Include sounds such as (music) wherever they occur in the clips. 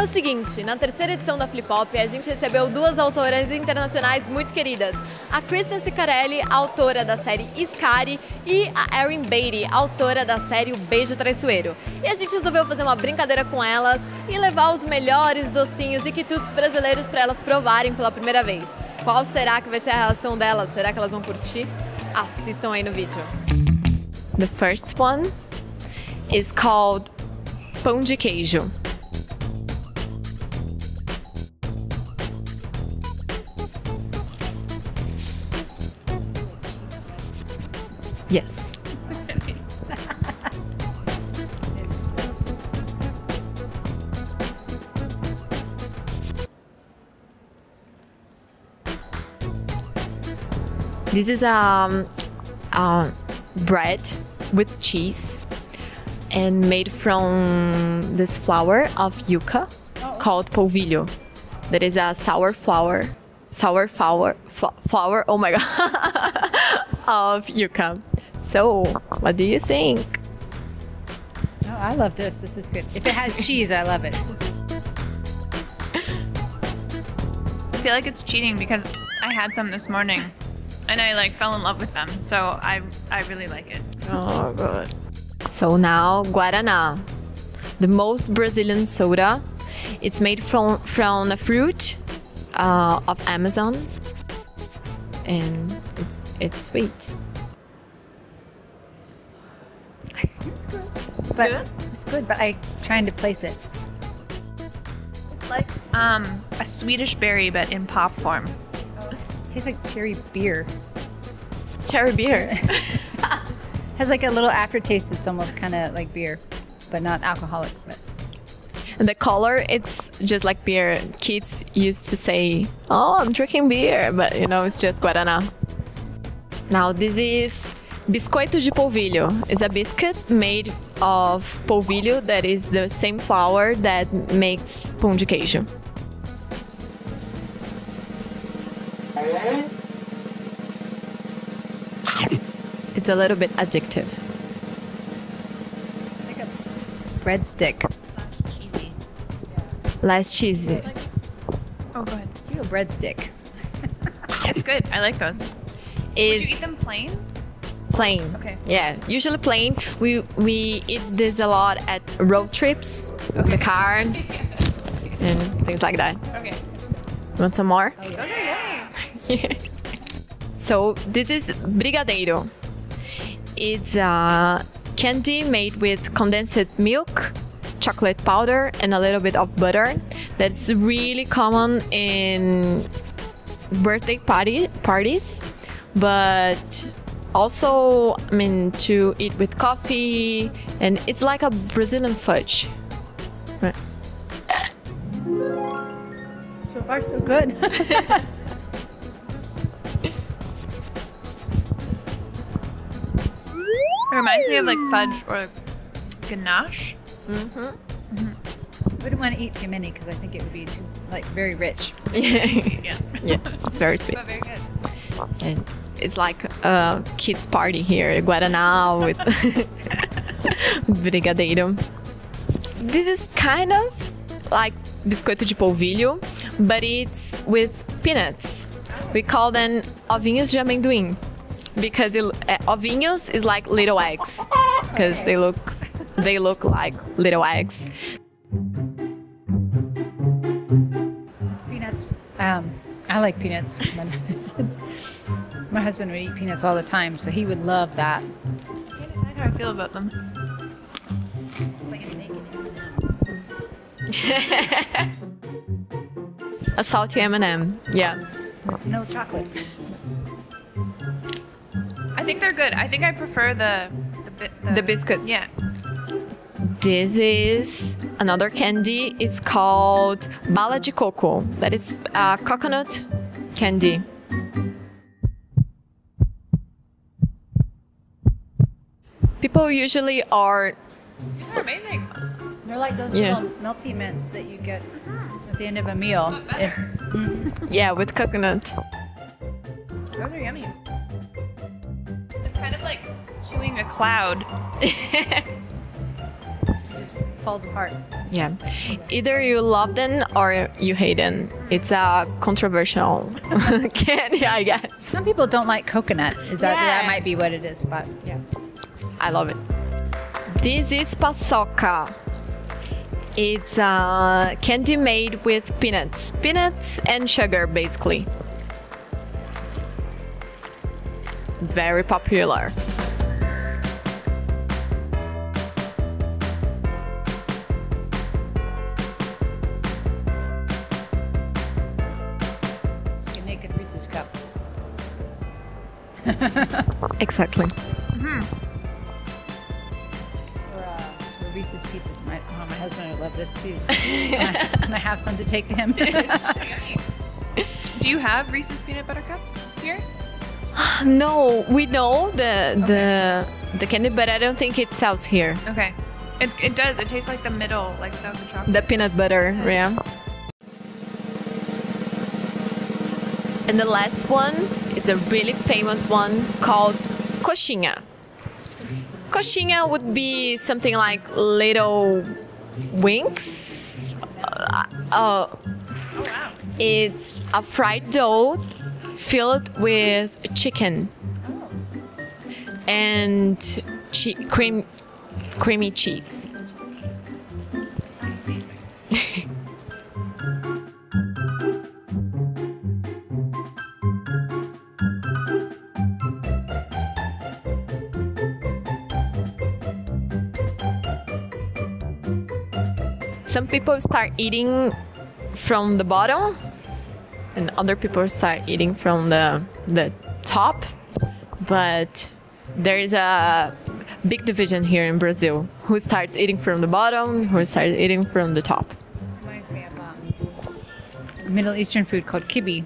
É o seguinte, na terceira edição da Flip Hop, a gente recebeu duas autoras internacionais muito queridas. A Kristen Sicarelli, autora da série Scary, e a Erin Beatty, autora da série O Beijo Traiçoeiro. E a gente resolveu fazer uma brincadeira com elas e levar os melhores docinhos e quitutes brasileiros para elas provarem pela primeira vez. Qual será que vai ser a reação delas? Será que elas vão curtir? Assistam aí no vídeo. The first one is called pão de queijo. Yes. This is um, uh, bread with cheese and made from this flour of yuca called polvilho. That is a sour flour, sour flour, fl- flour. Oh my (laughs) god, of yuca. So, what do you think? Oh, I love this. This is good. If it has cheese, I love it. I feel like it's cheating because I had some this morning and I like fell in love with them. So I I really like it. Oh, good. So now Guaraná, the most Brazilian soda. It's made from from a fruit uh, of Amazon, and it's it's sweet. But Good? it's good, but I trying to place it. It's like um a Swedish berry but in pop form. tastes like cherry beer. (laughs) Cherry beer. (laughs) Has like a little aftertaste. It's almost kind of like beer, but not alcoholic. But and the color, it's just like beer. Kids used to say, "Oh, I'm drinking beer," but you know, it's just Guaraná. Now this is biscoito de polvilho. is a biscuit made of polvilho that is the same flour that makes pão de queijo. It's a little bit addictive. like a breadstick. Cheesy. Less cheesy. Oh, go ahead. You a breadstick. (laughs) It's good. I like those. Would you eat them plain? Plain. Okay. Yeah, usually plain. We we eat this a lot at road trips, the car, and things like that. Okay. Want some more? Those are yummy. So this is brigadeiro. It's a candy made with condensed milk, chocolate powder, and a little bit of butter. That's really common in birthday party parties, but also I mean to eat with coffee, and it's like a Brazilian fudge. Right. So far, so good. (laughs) It reminds me of like fudge or ganache. I wouldn't want to eat too many because I think it would be too like very rich. (laughs) yeah, Yeah. it's very sweet. (laughs) But very good. and it's like a kids party here guaraná with (laughs) brigadeiro this is kind of like biscoito de polvilho but it's with peanuts we call them ovinhos de amendoim because it, uh, ovinhos is like little eggs because they look they look like little eggs peanuts. Um, I like peanuts. (laughs) My husband, my husband would eat peanuts all the time, so he would love that. I can't decide how I feel about them. It's like a naked (laughs) a salty m&m yeah It's no chocolate. I think they're good. I think I prefer the the, bi- The biscuits. Yeah. This is another candy. It's called bala de coco. That is a coconut candy. People usually are Amazing. They're like those Yeah. little melty mints that you get at the end of a meal. If- (laughs) yeah with coconut. Those are yummy. It's kind of like chewing a cloud. (laughs) There's just falls apart. Yeah. Either you love them or you hate them. It's a controversial (laughs) candy, I guess. Some people don't like coconut. Is that Yeah. that might be what it is? But yeah. I love it. This is paçoca. It's uh, candy made with peanuts, peanuts and sugar, basically. Very popular. (laughs) Exactly. Or, uh, Reese's Pieces. My, oh, my husband would love this too. (laughs) Can I, can I have some to take to him? (laughs) Do you have Reese's peanut butter cups here? (sighs) No, we know the the the candy, but I don't think it sells here. Okay. It, it does. It tastes like the middle, like without the chocolate. The peanut butter, yeah. And the last one, it's a really famous one called coxinha. Coxinha would be something like little wings. Uh, uh, it's a fried dough filled with chicken and che- cream, creamy cheese. Some people start eating from the bottom, and other people start eating from the the top. But there is a big division here in Brazil: who starts eating from the bottom, who starts eating from the top. Reminds me of um, a Middle Eastern food called kibbeh,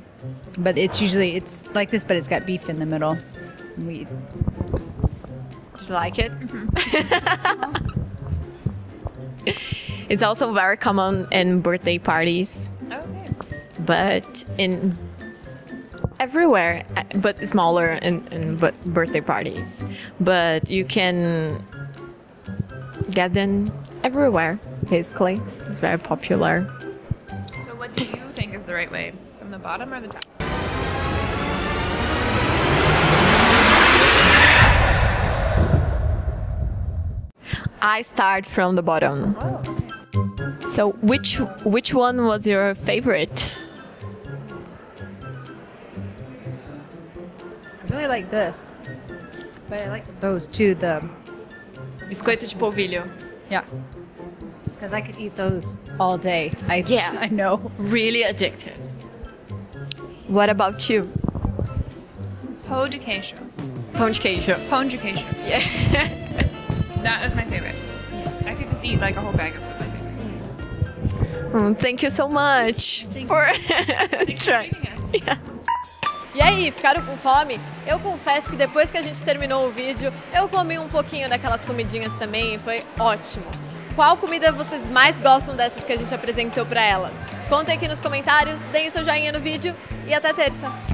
but it's usually it's like this, but it's got beef in the middle. We Do you like it? (laughs) it's also very common in birthday parties, Okay. but in everywhere, but smaller in, in but birthday parties. But you can get them everywhere. Basically, it's very popular. So what do you think is the right way? From the bottom or the top? I start from the bottom. Oh. So which which one was your favorite? I really like this, but I like those too. The Biscoito de polvilho. yeah, because I could eat those all day. I Yeah. (laughs) I know. Really addictive. What about you? Pão de queijo. Pão de queijo. Pão de queijo. Yeah. (laughs) That is my favorite. I could just eat like a whole bag of them. Mm, thank you so much for (laughs) Thanks for trying. Yeah. E aí, ficaram com fome? Eu confesso que depois que a gente terminou o vídeo, eu comi um pouquinho daquelas comidinhas também e foi ótimo. Qual comida vocês mais gostam dessas que a gente apresentou para elas? Contem aqui nos comentários, deem seu joinha no vídeo e até terça!